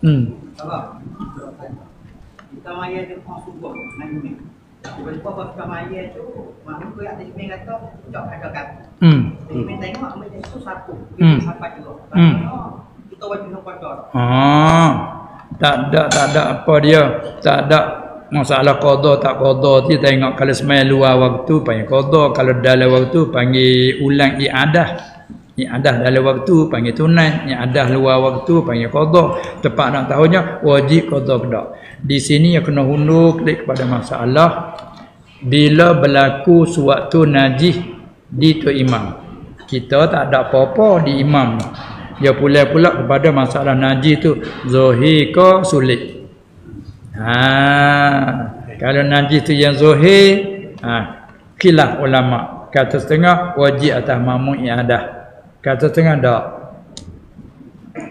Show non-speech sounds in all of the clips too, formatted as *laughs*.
Hmm. Kita maya dia kau subuh nang ni. Tiba-tiba pas kita maya tu, mak aku yang tadi kata, cok ada kat. Hmm. Main tengok ambil dia tu satu. Hmm. Kita sampai juga. Hmm. Kita wajib nak kotor. Ah. Tak ada tak ada apa dia. Tak ada masalah qada tak qada dia tengok kalau semai luar waktu panggil qada kalau dalam waktu panggil ulang iadah iadah dalam waktu panggil tunai. Iadah luar waktu panggil qada tepat nak tahunya wajib qada kedak di sini yang kena hundur klik kepada masalah. Bila berlaku suatu najis di tu imam. Kita tak ada apa-apa di imam. Dia pula-pula kepada masalah najis tu zahir ke sulit Ha, kalau najis tu yang zahir, ha, khilaf ulama. Kata setengah wajib atas makmum iadah. Kata setengah tak.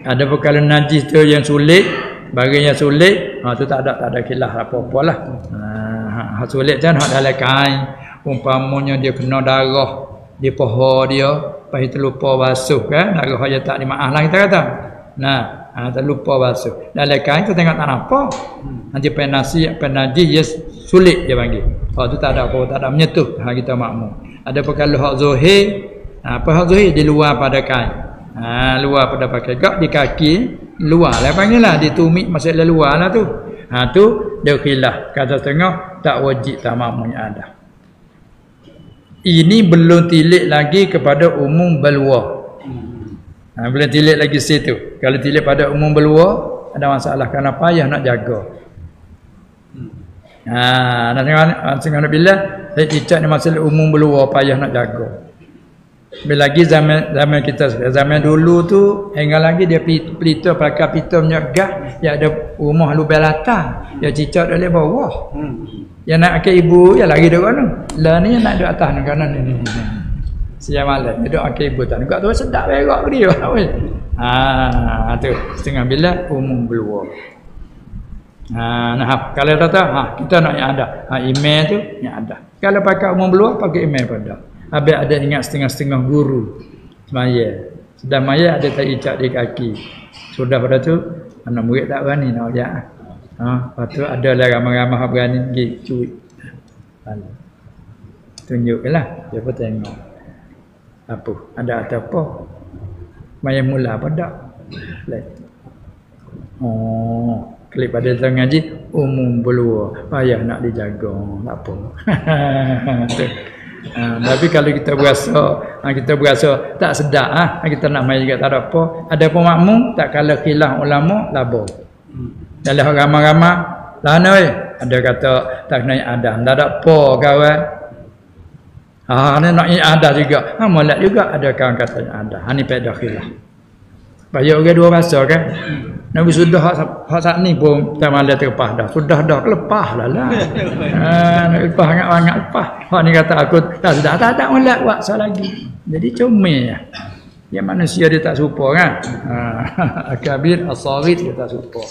Ada pun kalau najis tu yang sulit, bagi yang sulit, ha tu tak ada tak ada khilaf apa-apalah. Ha, ha sulit kan hak dalam kain. Umpamanya dia kena darah di paha dia, lepas itu lupa basuh kan, darah dia tak dimaaf lah kita kata. Nah, Ha, tak lupa basuh. Dalam kain tu tengok tak nampak. Nanti penasi, penaji, yes, sulit dia panggil. Oh tu tak ada apa, tak ada menyetuh. Ha, kita makmum. Ada apa kalau hak zuhir, ha, hak zuhir? Di luar pada kain. Ha, luar pada pakai gak di kaki, luar lah panggil lah. Di tumit masih di luar lah tu. Ha, tu dia khilaf. Kata setengah, tak wajib tak makmumnya ada. Ini belum tilik lagi kepada umum beluah. Ha, boleh tilik lagi situ. Kalau tilik pada umum berluar, ada masalah kerana payah nak jaga. Ha, nak tengok tengok bila saya cicak ni masalah umum berluar payah nak jaga. Bila lagi zaman zaman kita zaman dulu tu hingga lagi dia pelita pakai pita punya gas ya ada rumah lu belata ya cicak dari bawah. Hmm. Ya nak ke ibu ya lagi dekat tu. Lah ni nak duduk atas ni kanan ni. Siang malam duduk akhir ibu tak tu sedap berak ke dia *laughs* Ha tu setengah bila umum keluar. Ha nah kalau kata ha kita nak yang ada. Ha email tu yang ada. Kalau pakai umum keluar pakai email pada. Habis ada ingat setengah-setengah guru semaya. Sedang maya ada tak icak di kaki. Sudah pada tu anak murid tak berani nak ajak. Ha lepas tu ada lah ramai-ramai berani pergi cuit. Tunjuklah dia pun tengok apa ada atau apa maya mula apa tak oh klik pada dalam ngaji umum berluar payah nak dijaga tak apa *laughs* ha, tapi kalau kita berasa ha, kita berasa tak sedap ha, kita nak main juga tak ada apa ada pun makmum tak kalah khilaf ulama labo dalam ramai-ramai lana ada kata tak kena ada tak ada apa kawan Ha ni nak ada juga. Ha molek juga ada kawan katanya ada. Ha ni pada khilah. Bayar orang dua masa kan. Nabi sudah hak saat ni pun tak malah terlepas dah. Sudah dah lepas lah lah. *laughs* Ha nak lepas sangat sangat lepas. Hak ni kata aku tak sudah tak tak molek buat sah lagi. Jadi comel ya. Yang manusia dia tak serupa kan. Ha *laughs* akabir as-saghir dia tak serupa.